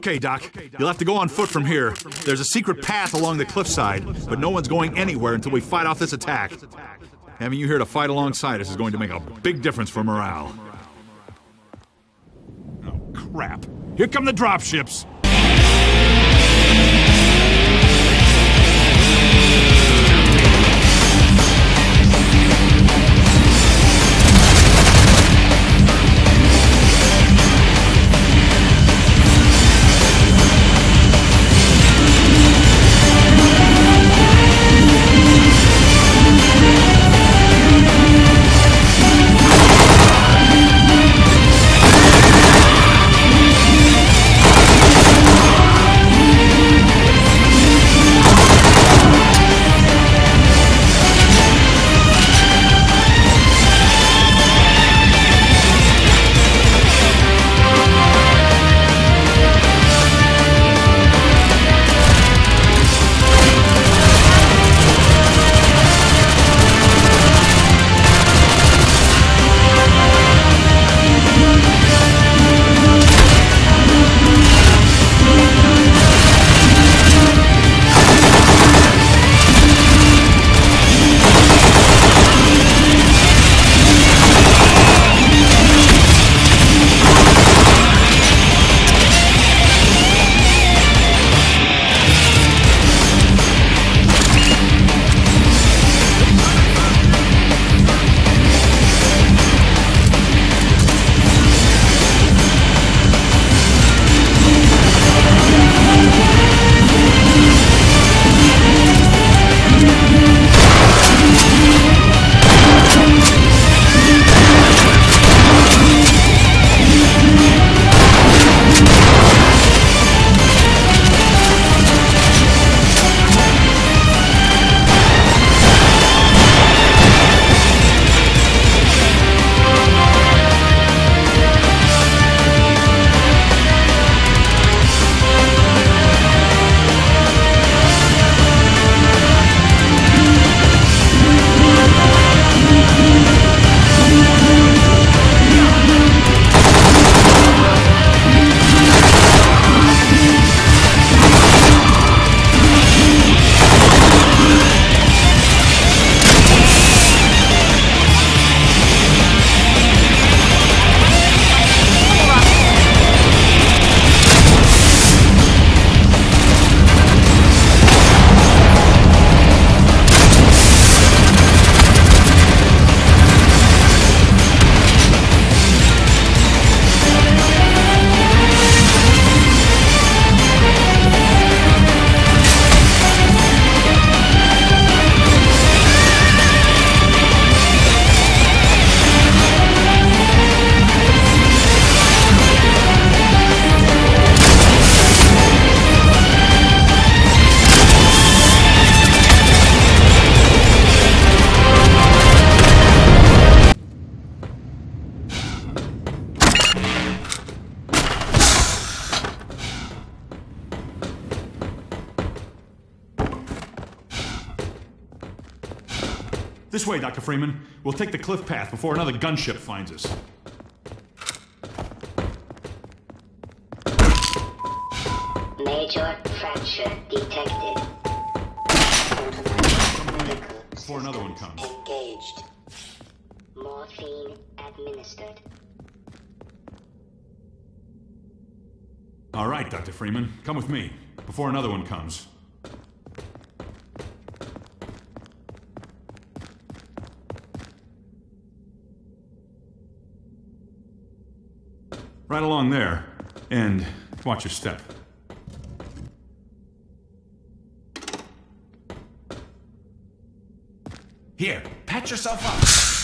Okay, Doc. You'll have to go on foot from here. There's a secret path along the cliffside, but no one's going anywhere until we fight off this attack. Having you here to fight alongside us is going to make a big difference for morale. Oh, crap. Here come the dropships! This way, Dr. Freeman. We'll take the cliff path before another gunship finds us. Major fracture detected. Before another one comes. Engaged. Morphine administered. All right, Dr. Freeman. Come with me. Before another one comes. Right along there. And watch your step. Here, patch yourself up.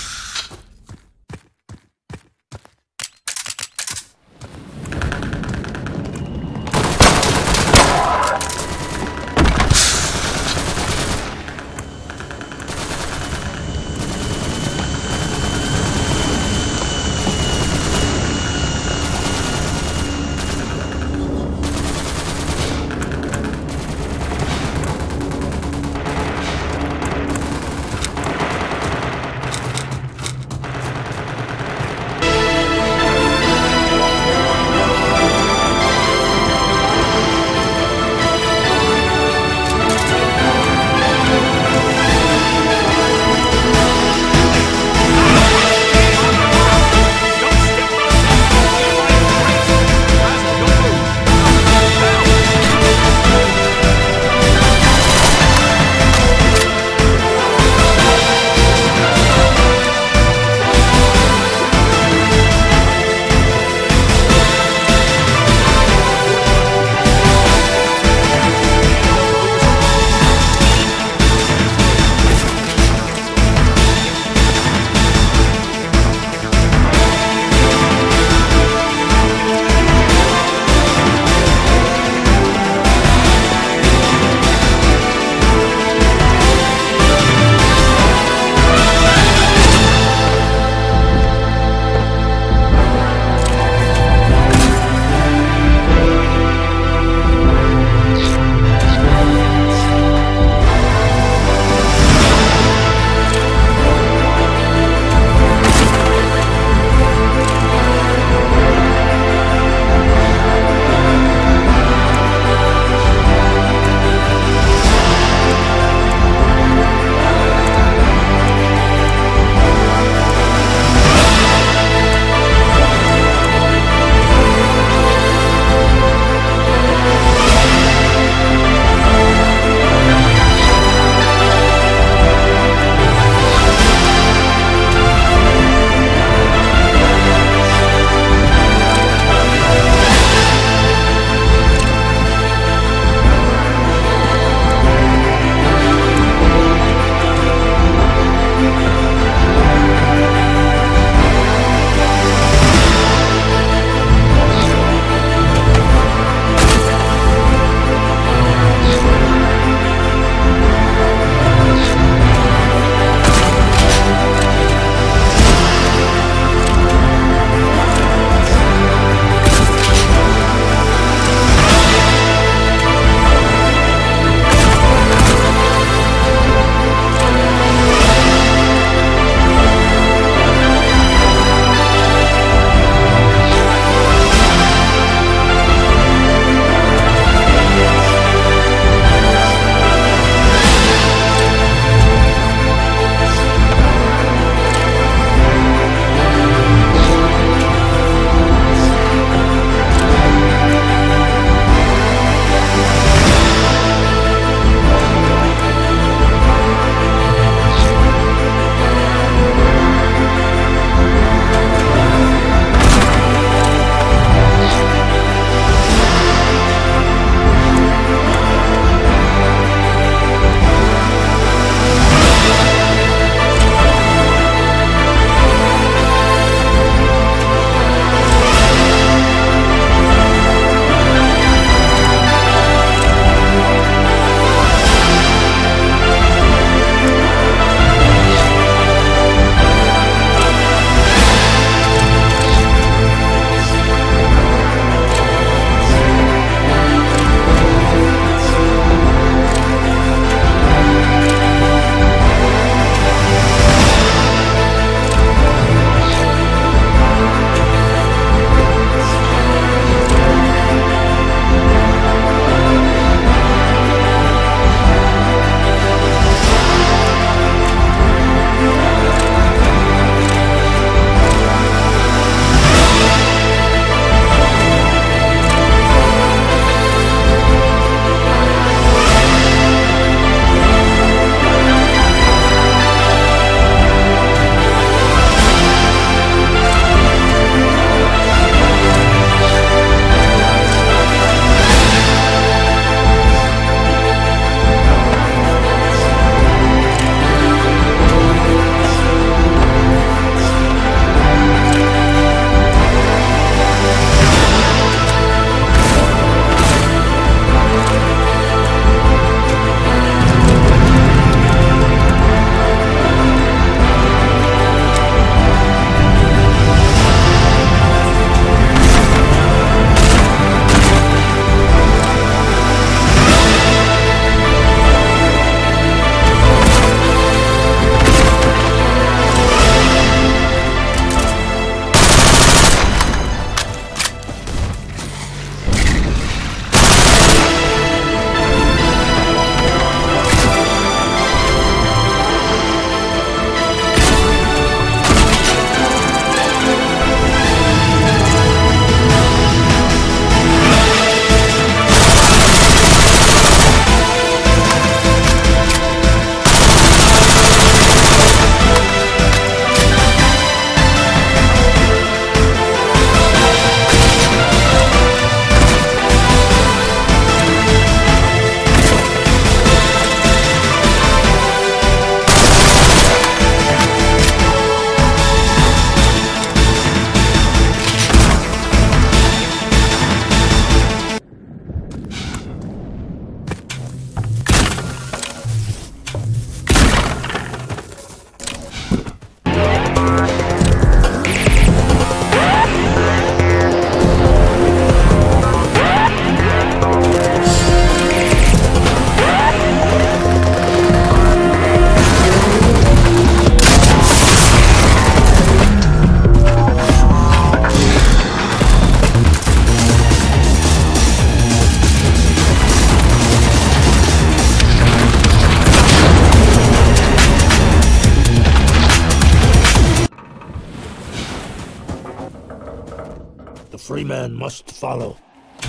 Must follow. The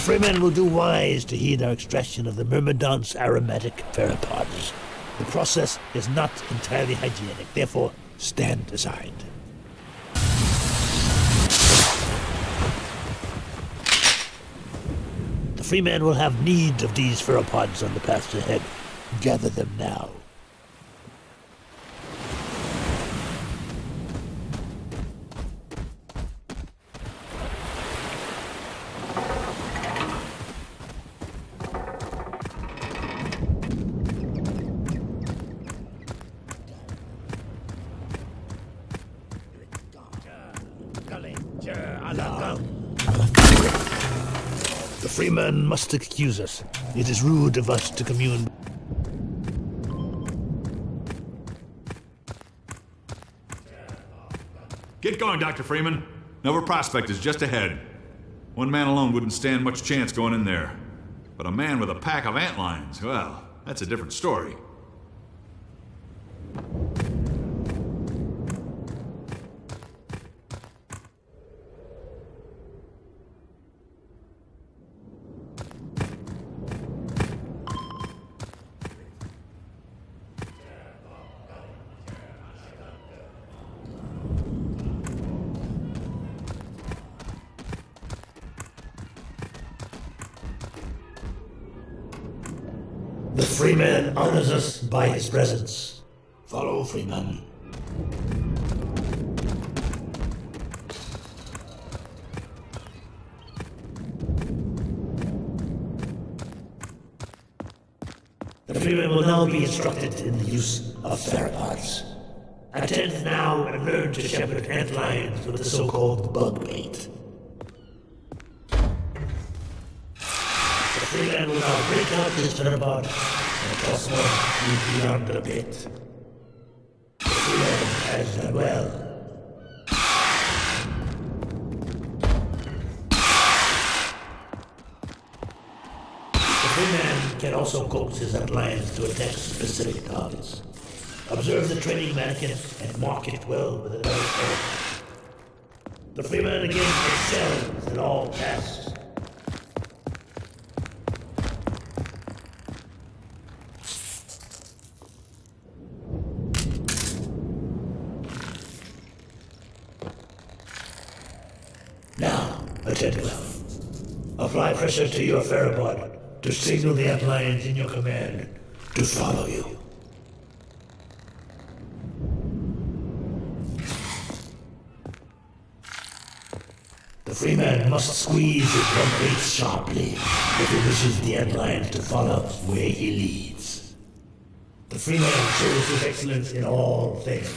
Freeman will do wise to heed our extraction of the Myrmidont's aromatic pheropods. The process is not entirely hygienic, therefore stand aside. The Freeman will have need of these pheropods on the path ahead. Gather them now. The Freeman must excuse us. It is rude of us to commune. Get going, Dr. Freeman. Nova Prospekt is just ahead. One man alone wouldn't stand much chance going in there. But a man with a pack of antlions, well, that's a different story. The Freeman honors us by his presence. Follow Freeman. The Freeman will now be instructed in the use of pheropods. Attend now and learn to shepherd antlions with the so-called bug bait. The Freeman will now break out his pheropod beyond the Freeman has well. The Freeman can also coax his antlions to attack specific targets. Observe the training mannequin and mark it well with a telescope. The Freeman again excels in all tasks. Now, attend well. Apply pressure to your pheropod to signal the antlions in your command to follow you. The Freeman must squeeze his drum bass sharply if he wishes the antlions to follow where he leads. The Freeman shows his excellence in all things.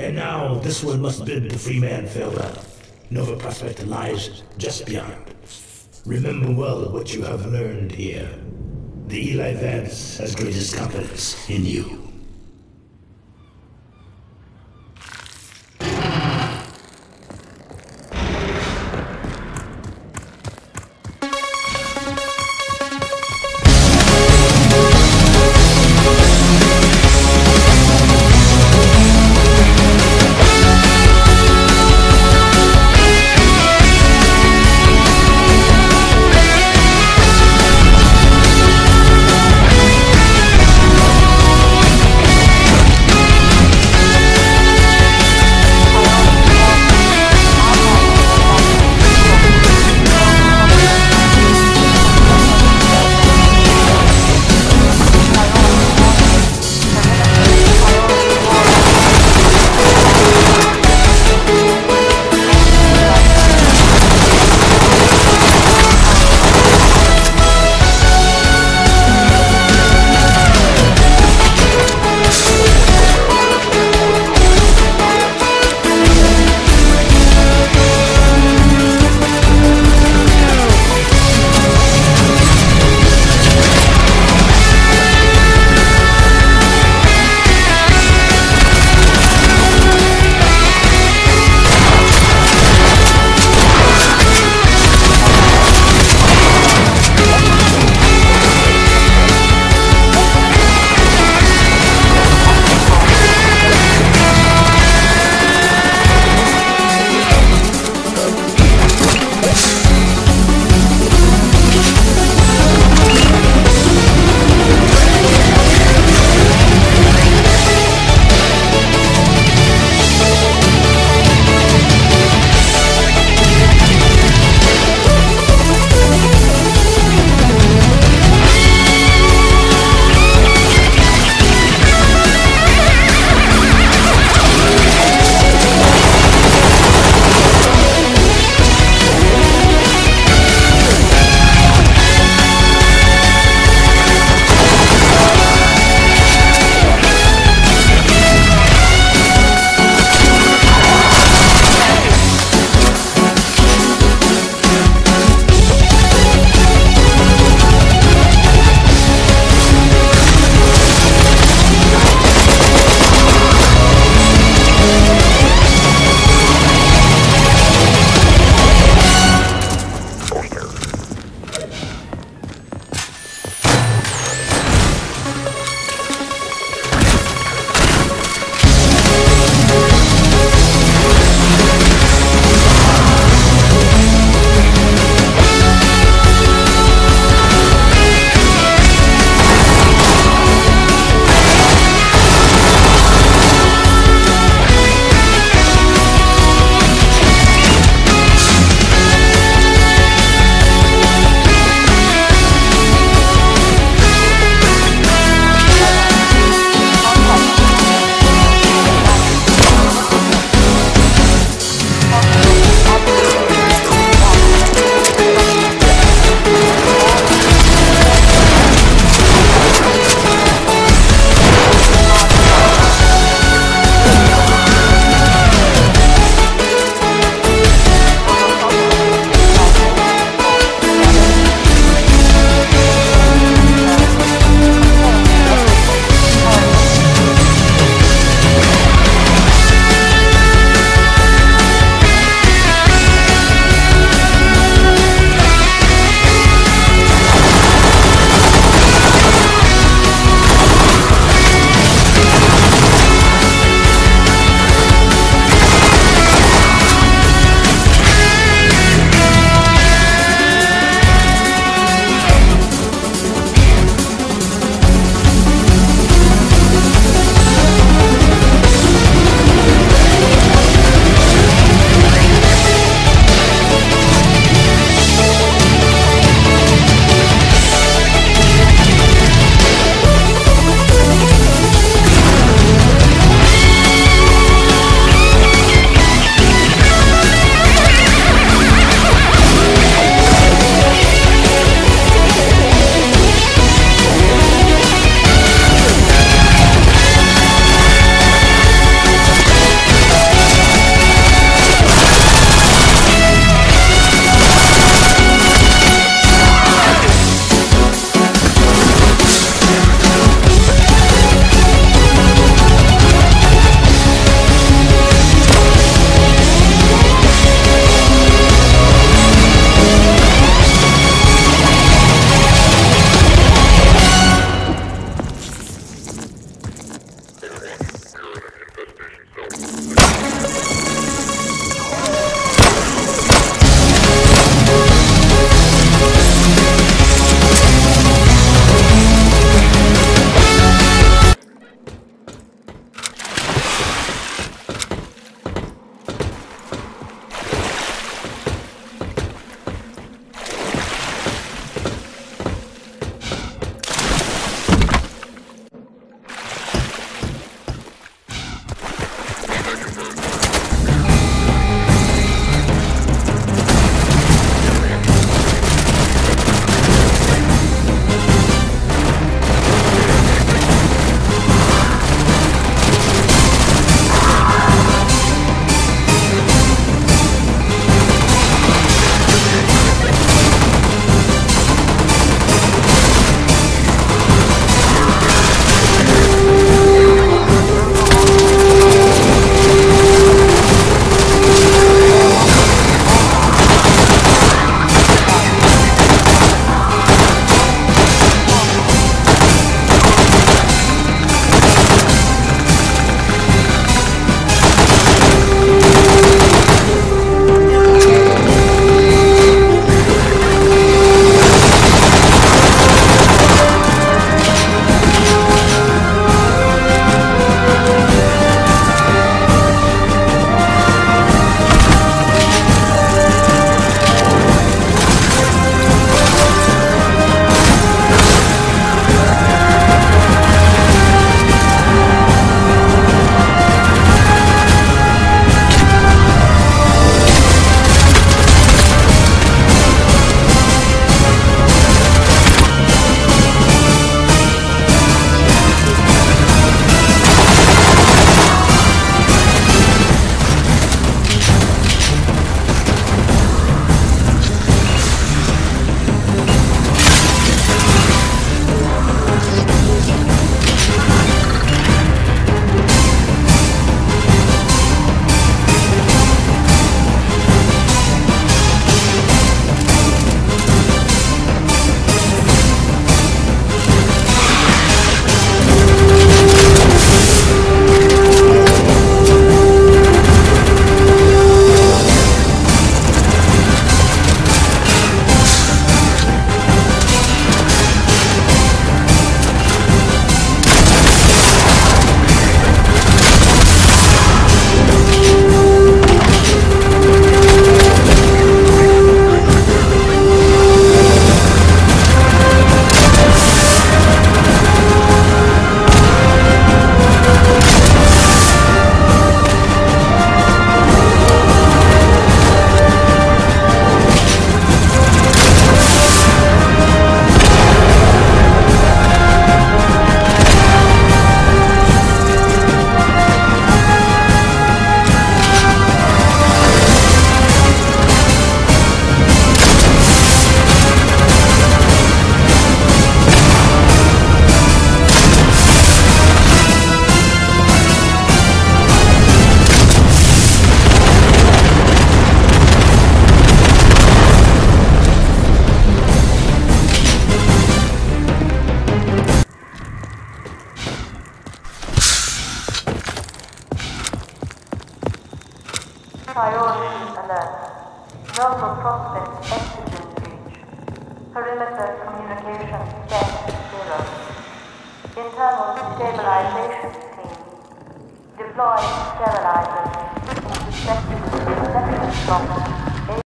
And now this one must bid the Freeman farewell. Nova Prospekt lies just beyond. Remember well what you have learned here. The Eli Vance has greatest confidence in you.